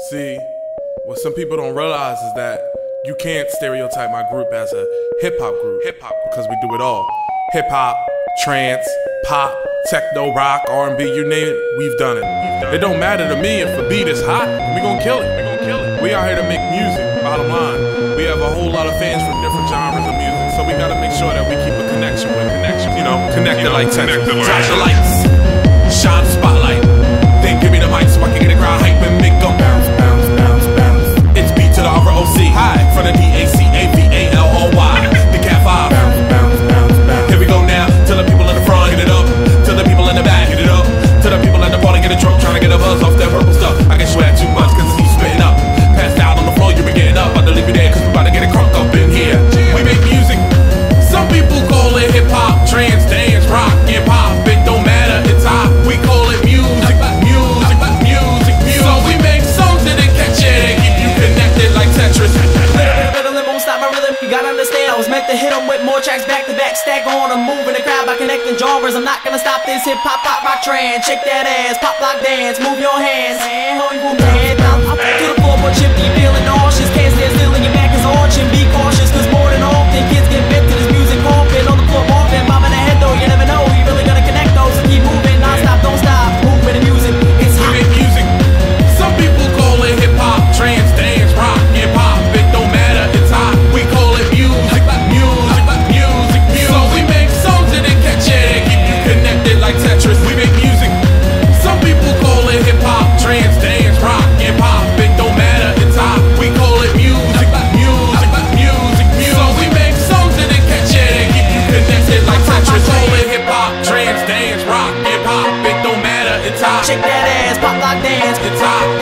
See, what some people don't realize is that you can't stereotype my group as a hip hop group. Hip hop because we do it all. Hip hop, trance, pop, techno, rock, R&B, you name it, we've done it. It don't matter to me if a beat is hot, we gon' kill it. We gon' kill it. We out here to make music. Bottom line, we have a whole lot of fans from different genres of music, so we gotta make sure that we keep a connection with connection. You know, connected like Tetris. Flash the lights, by genres. I'm not gonna stop this hip hop, pop, rock, trance. Shake that ass, pop, lock, dance, move your hands. Shake that ass, pop lock, dance guitar.